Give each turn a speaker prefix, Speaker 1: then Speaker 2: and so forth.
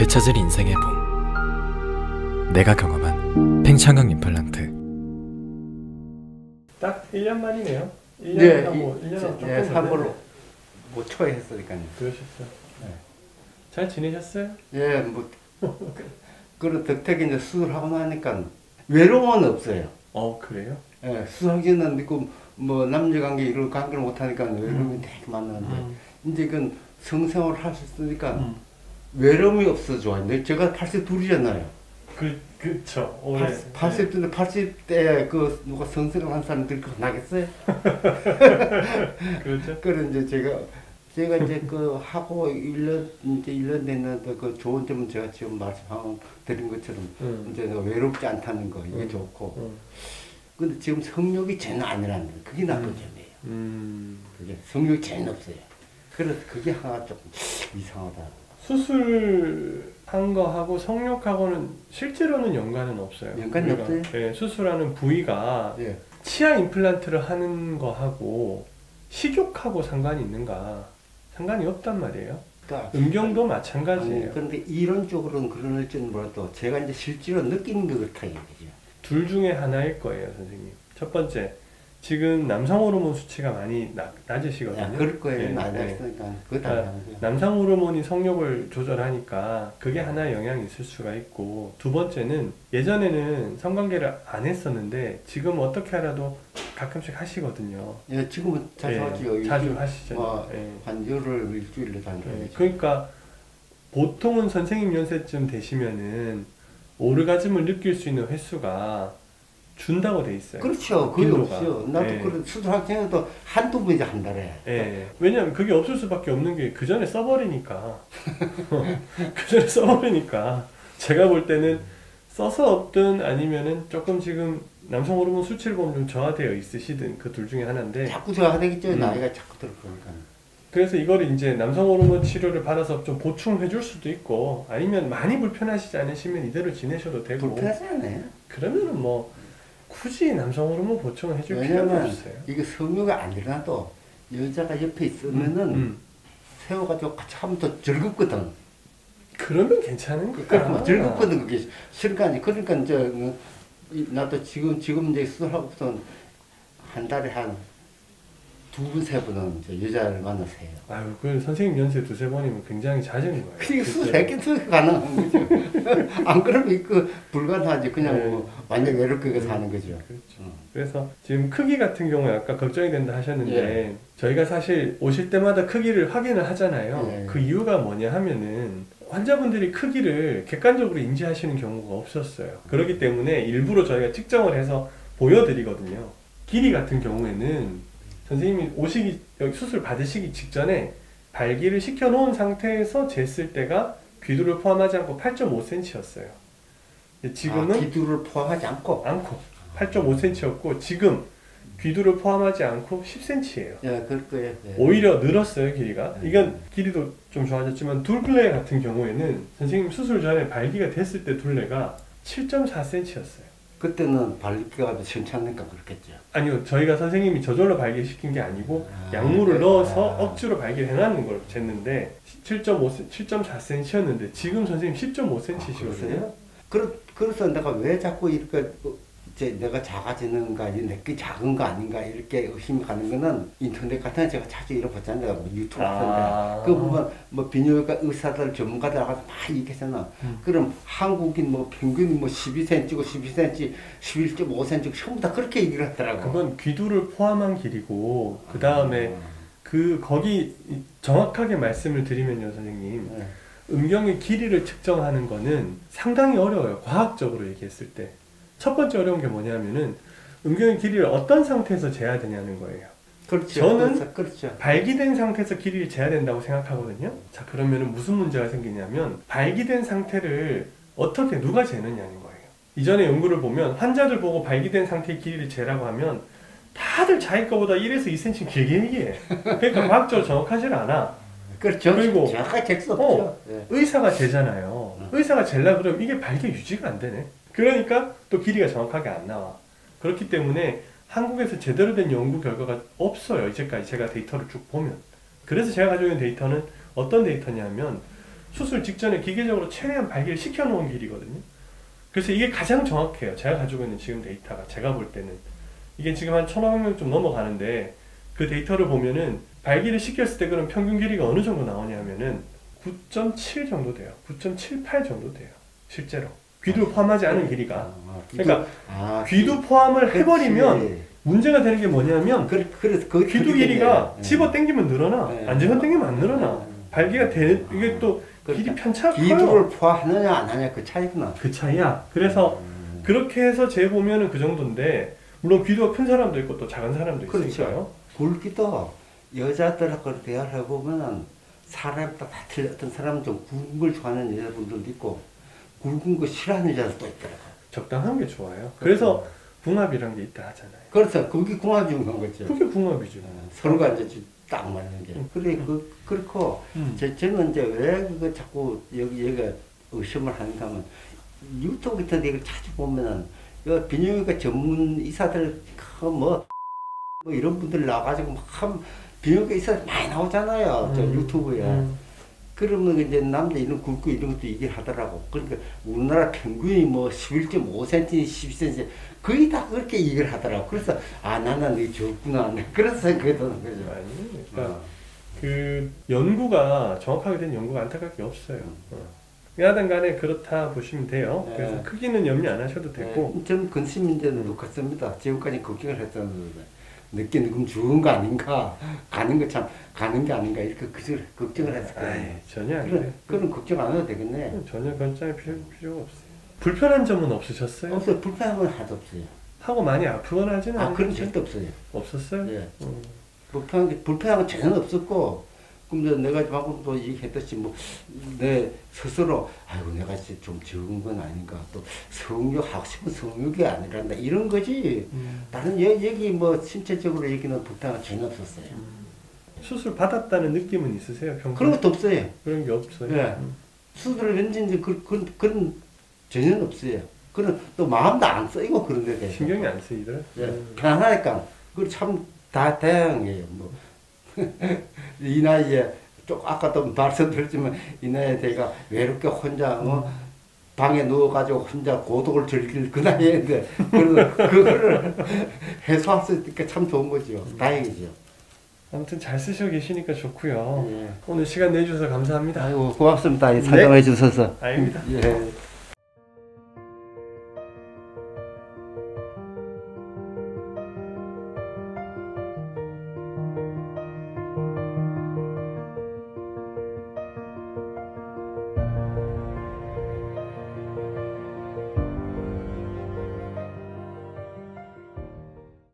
Speaker 1: 되찾을 인생의 봄 내가 경험한 팽창강 임플란트
Speaker 2: 딱 1년 만이네요. 1년
Speaker 3: 네, 이-
Speaker 2: 1년 조금
Speaker 3: 네, 3월로
Speaker 2: 됐네.
Speaker 3: 뭐 초에 했으니까요.
Speaker 2: 그러셨어요.
Speaker 3: 네.
Speaker 2: 잘 지내셨어요?
Speaker 3: 예, 뭐 그런 덕택이 이제 수술하고 나니까 외로움은 없어요.
Speaker 2: 어 그래요?
Speaker 3: 예, 수술하기는 있고 뭐 남녀 관계 이런 관계를 못 하니까 외로움이
Speaker 2: 음.
Speaker 3: 되게 많았는데
Speaker 2: 음.
Speaker 3: 이제 그건 성생활 할수 있으니까
Speaker 2: 음.
Speaker 3: 외로움이 없어져. 근데 제가 82잖아요.
Speaker 2: 그 그쵸. 올해
Speaker 3: 80, 80대인데 80대 그 누가 성생활 한 사람들이 나겠어요?
Speaker 2: 네. 그렇죠.
Speaker 3: 그래 이제 제가 제가 이제 그 하고 1년 이제 1년 됐는데 그 좋은 점은 제가 지금 말씀 드린 것처럼
Speaker 2: 음.
Speaker 3: 이제 외롭지 않다는 거 이게
Speaker 2: 음.
Speaker 3: 좋고
Speaker 2: 음.
Speaker 3: 근데 지금 성욕이 전혀 아니라는 거 그게 나쁜
Speaker 2: 음.
Speaker 3: 점이에요.
Speaker 2: 음.
Speaker 3: 그게 성욕이 전혀 없어요. 그래서 그게 하나 조금 이상하다.
Speaker 2: 수술한 거하고 성욕하고는 실제로는 연관은 없어요.
Speaker 3: 연관이 없어요?
Speaker 2: 예, 수술하는 부위가
Speaker 3: 예.
Speaker 2: 치아 임플란트를 하는 거하고 식욕하고 상관이 있는가? 상관이 없단 말이에요.
Speaker 3: 그러니까
Speaker 2: 음경도
Speaker 3: 아니,
Speaker 2: 마찬가지예요.
Speaker 3: 그런데 이론적으로는 그럴지는 몰라도 제가 이제 실제로 느끼는 것 같아요.
Speaker 2: 둘 중에 하나일 거예요, 선생님. 첫 번째, 지금 남성 호르몬 수치가 많이 낮, 낮으시거든요.
Speaker 3: 야, 그럴 거예요. 다
Speaker 2: 아,
Speaker 3: 하는 거예요.
Speaker 2: 남성 호르몬이 성욕을 조절하니까 그게 하나의 영향이 있을 수가 있고 두 번째는 예전에는 성관계를 안 했었는데 지금 어떻게 하라도 가끔씩 하시거든요.
Speaker 3: 예, 지금은 자주
Speaker 2: 예,
Speaker 3: 하죠.
Speaker 2: 자주 하시잖아요.
Speaker 3: 뭐, 열흘 일주일에 다니죠.
Speaker 2: 예, 그러니까 보통은 선생님 연세쯤 되시면은 오르가즘을 느낄 수 있는 횟수가 준다고 돼 있어요.
Speaker 3: 그렇죠. 그게
Speaker 2: 빈도가.
Speaker 3: 없어요. 나도
Speaker 2: 예.
Speaker 3: 그런 수술할 때도 한두 번이지 한 달에.
Speaker 2: 예. 왜냐면 그게 없을 수밖에 없는 게 그 전에 써버리니까. 그 전에 써버리니까. 제가 볼 때는 써서 없든 아니면은 조금 지금 남성 호르몬 수치를 보면 좀 저하되어 있으시든 그 둘 중에 하나인데
Speaker 3: 자꾸 제가 하되겠죠.
Speaker 2: 음.
Speaker 3: 나이가 자꾸 들어가니까.
Speaker 2: 그래서 이거를 이제 남성 호르몬 치료를 받아서 좀 보충해 줄 수도 있고 아니면 많이 불편하시지 않으시면 이대로 지내셔도 되고
Speaker 3: 불편하지 않아요.
Speaker 2: 그러면은 뭐 굳이 남성 호르몬 보충을 해줄
Speaker 3: 왜냐면
Speaker 2: 없어요.
Speaker 3: 이게 성욕이 안 일어나도 여자가 옆에 있으면은
Speaker 2: 음.
Speaker 3: 세워가지고 같이 하면 더 즐겁거든.
Speaker 2: 그러면 괜찮은 거야.
Speaker 3: 그러니까 즐겁거든 그게. 그러니까 그러니까 이제 어, 이- 나도 지금 지금 이제 수술하고선 한 달에 한 두번세 이제 여자를 만나서 해요.
Speaker 2: 아유, 그 선생님 연세 두세 번이면 굉장히 잦은 거예요.
Speaker 3: 그게
Speaker 2: 실제로.
Speaker 3: 수술했겠어 가능한 거죠. 안 그러면 이거 불가능하지. 그냥
Speaker 2: 네.
Speaker 3: 뭐 완전 외롭게
Speaker 2: 네.
Speaker 3: 사는 거죠.
Speaker 2: 그렇죠.
Speaker 3: 어.
Speaker 2: 그래서 지금 크기 같은 경우에 아까 걱정이 된다 하셨는데
Speaker 3: 예.
Speaker 2: 저희가 사실 오실 때마다 크기를 확인을 하잖아요.
Speaker 3: 예.
Speaker 2: 그 이유가 뭐냐 하면은 환자분들이 크기를 객관적으로 인지하시는 경우가 없었어요. 그렇기 때문에 일부러 저희가 측정을 해서 보여드리거든요. 길이 같은 경우에는 선생님이 오시기 여기 수술 받으시기 직전에 발기를 시켜놓은 상태에서 쟀을 때가 귀두를 포함하지 않고 8.5cm였어요. 지금은
Speaker 3: 아, 기두를 포함하지 않고.
Speaker 2: 않고 8.5cm였고 지금 귀두를 포함하지 않고 10cm예요.
Speaker 3: 예, 그럴 거예요. 예.
Speaker 2: 오히려 늘었어요 길이가.
Speaker 3: 네.
Speaker 2: 이건 길이도 좀 좋아졌지만 둘레 같은 경우에는 선생님 수술 전에 발기가 됐을 때 둘레가 7.4cm였어요.
Speaker 3: 그때는 발기가 괜찮으니까 그렇겠죠.
Speaker 2: 아니요 저희가 선생님이 저절로 발기시킨 게 아니고
Speaker 3: 아,
Speaker 2: 약물을
Speaker 3: 네.
Speaker 2: 넣어서
Speaker 3: 아.
Speaker 2: 억지로 발기를 해놨는 걸 쟀는데 7.5, 7.4cm였는데 지금 선생님 10.5cm시거든요.
Speaker 3: 그러세요? 그러, 그래서 내가 왜 자꾸 이렇게 어, 이제 내가 작아지는가, 이 내게 작은 거 아닌가 이렇게 의심이 가는 거는 인터넷 같은 데 제가 자주 잃어봤잖아요. 뭐 유튜브 같은 데.
Speaker 2: 아.
Speaker 3: 그 보면 뭐 비뇨기과 의사들 전문가들 와서 많이 얘기하잖아.
Speaker 2: 음.
Speaker 3: 그럼 한국인 뭐 평균 뭐 12cm고 12cm, 11.5cm 전부 다 그렇게 얘기를 하더라고.
Speaker 2: 그건 귀두를 포함한 길이고 그 다음에 그 거기 이- 정확하게 말씀을 드리면요 선생님
Speaker 3: 네.
Speaker 2: 음경의 길이를 측정하는 거는 상당히 어려워요 과학적으로 얘기했을 때 첫 번째 어려운 게 뭐냐면은 음경의 길이를 어떤 상태에서 재야 되냐는 거예요
Speaker 3: 그렇죠.
Speaker 2: 저는
Speaker 3: 그렇죠. 그렇죠.
Speaker 2: 발기된 상태에서 길이를 재야 된다고 생각하거든요 자 그러면은 무슨 문제가 생기냐면 발기된 상태를 어떻게 누가 재느냐는 거예요 이전에 연구를 보면 환자들 보고 발기된 상태의 길이를 재라고 하면 다들 자기 거보다 1에서 2cm 길게 얘기해 그러니까 과학적으로 정확하지 않아
Speaker 3: 그렇죠.
Speaker 2: 그리고-
Speaker 3: 정확하게
Speaker 2: 어.
Speaker 3: 예.
Speaker 2: 의사가 재잖아요.
Speaker 3: 음.
Speaker 2: 의사가 젤라 그러면 이게 발기 유지가 안 되네. 그러니까 또 길이가 정확하게 안 나와. 그렇기 때문에 한국에서 제대로 된 연구 결과가 없어요. 이제까지 제가 데이터를 쭉 보면. 그래서 제가 가지고 있는 데이터는 어떤 데이터냐면 수술 직전에 기계적으로 최대한 발기를 시켜 놓은 길이거든요. 그래서 이게 가장 정확해요. 제가 가지고 있는 지금 데이터가 제가 볼 때는 이게 지금 한 1,500명 좀 넘어가는데 그 데이터를 보면은 발기를 시켰을 때 그런 평균 길이가 어느 정도 나오냐면은 9.7 정도 돼요. 9.78 정도 돼요. 실제로 귀도 포함하지 않은 길이가
Speaker 3: 아,
Speaker 2: 그러니까
Speaker 3: 아,
Speaker 2: 귀도 포함을 해버리면. 문제가 되는 게 뭐냐면
Speaker 3: 그래, 그래서 그
Speaker 2: 귀도 길이가
Speaker 3: 네.
Speaker 2: 집어 당기면 늘어나
Speaker 3: 네.
Speaker 2: 안 집어 당기면 안 늘어나
Speaker 3: 네.
Speaker 2: 발기가 되는 이게 또 길이
Speaker 3: 그러니까
Speaker 2: 편차가 커요
Speaker 3: 기도를 포함하느냐 안 하냐 그 차이구나.
Speaker 2: 그 차이야 그래서
Speaker 3: 음.
Speaker 2: 그렇게 해서 재 보면은 그 정도인데 물론 귀도가 큰 사람도 있고 또 작은 사람도
Speaker 3: 그렇죠.
Speaker 2: 있으니까요
Speaker 3: 굵기도 여자들하고 대화를 해보면은 사람마다 다 틀려. 어떤 사람은 좀 굵은 걸 좋아하는 여자분들도 있고 굵은 거 싫어하는 여자도 있더라고요.
Speaker 2: 적당한 게 좋아요 그래서 궁합이란 게 있다 하잖아요
Speaker 3: 그렇죠. 그게 궁합이 온 거죠.
Speaker 2: 그게 궁합이죠
Speaker 3: 어, 서로가 이제 딱 맞는 게.
Speaker 2: 음.
Speaker 3: 그래, 그, 그렇고,
Speaker 2: 음.
Speaker 3: 제, 저는 이제 왜 그거 자꾸 여기, 여기가 의심을 하는가 하면, 유튜브 같은 데 이걸 자주 보면은, 여 비뇨기과 전문 의사들, 그 뭐, 뭐 이런 분들 나와가지고 막 한, 비뇨기과 의사들 많이 나오잖아요. 저
Speaker 2: 음.
Speaker 3: 유튜브에.
Speaker 2: 음.
Speaker 3: 그러면 이제 남자 이런 굵고 이런 것도 얘기를 하더라고. 그러니까 우리나라 평균이 뭐 11.5cm, 12cm 거의 다 그렇게 얘기를 하더라고. 그래서 아 나는 이 좋구나. 그래서 생각이 드는 거죠.
Speaker 2: 아니 그러니까
Speaker 3: 어.
Speaker 2: 그 연구가 정확하게 된 연구가 안타깝게
Speaker 3: 음.
Speaker 2: 없어요 어. 하여튼 간에 그렇다 보시면 돼요
Speaker 3: 네.
Speaker 2: 그래서 크기는 염려 안 하셔도 되고
Speaker 3: 네, 저는 근심 문제는 놓겠습니다. 지금까지 걱정을 했었는 데 늦게 누금 죽은 거 아닌가 가는 거 참 가는 게 아닌가 이렇게 그 걱정을 했을 거예요.
Speaker 2: 전혀 안
Speaker 3: 그런 그런 걱정 안 해도 되겠네.
Speaker 2: 전혀 걱정할 필요, 필요가 없어요. 불편한 점은 없으셨어요?
Speaker 3: 없어요. 불편함은 하나도 없어요.
Speaker 2: 하고 많이 아프거나 하지는
Speaker 3: 아 그런? 절대 없어요.
Speaker 2: 없었어요?
Speaker 3: 예.
Speaker 2: 음.
Speaker 3: 불편한 게 불편한 건 전혀 없었고 근데 내가 방금 또 얘기했듯이 뭐 내 스스로 아이고 내가 좀 적은 건 아닌가 또 성욕 하고 싶은 성욕이 아니란다 이런 거지
Speaker 2: 음.
Speaker 3: 다른 얘- 얘기 뭐 신체적으로 얘기는 건 전혀 없었어요
Speaker 2: 수술 받았다는 느낌은 있으세요? 평소에?
Speaker 3: 그런 것도 없어요
Speaker 2: 그런 게 없어요?
Speaker 3: 예.
Speaker 2: 음.
Speaker 3: 수술을 했는지 그, 그, 그런 전혀 없어요 그런 또 마음도 안 쓰이고 그런 데 대해서
Speaker 2: 신경이 안 쓰이더라?
Speaker 3: 예,
Speaker 2: 음.
Speaker 3: 편안하니까 그참 다 다양해요. 뭐 이 나이에 좀 아까도 말씀드렸지만 이 나이에 내가 외롭게 혼자 어, 방에 누워가지고 혼자 고독을 즐길 그 나이인데 그래서 그거를 해소할 수 있으니까 참 좋은 거죠. 다행이죠.
Speaker 2: 아무튼 잘 쓰시고 계시니까 좋고요.
Speaker 3: 예.
Speaker 2: 오늘 시간 내주셔서 감사합니다.
Speaker 3: 아이고 고맙습니다. 이 상담해 주셔서.
Speaker 2: 아닙니다.
Speaker 3: 예.